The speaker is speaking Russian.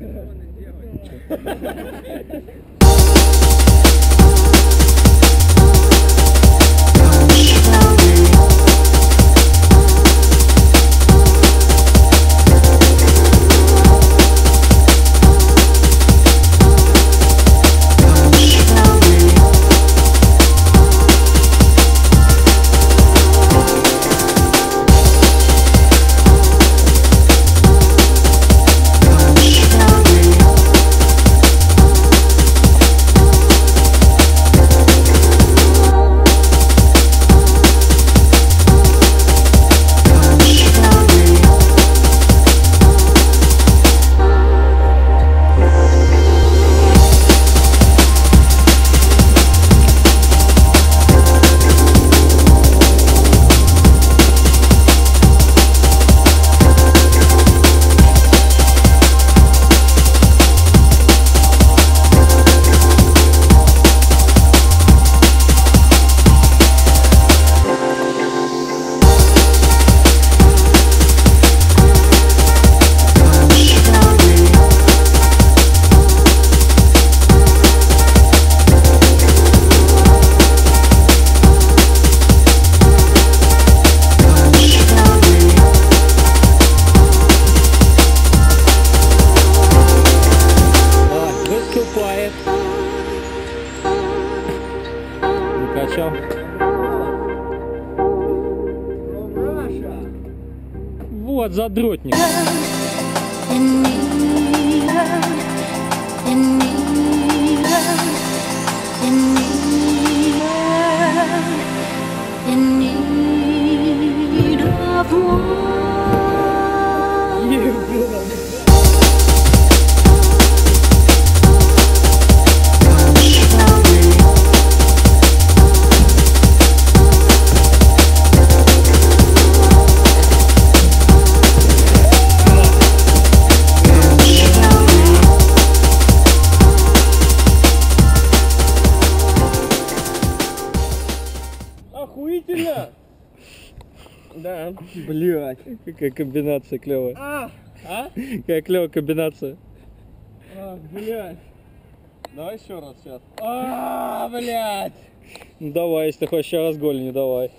왔는데요. Укачал. Вот задротник. Охуительно! Да. Блять. Какая комбинация клевая. А, а? Какая клевая комбинация. А, блядь. Давай еще раз сейчас. А, блядь. Ну давай, если ты хочешь еще раз голени, давай.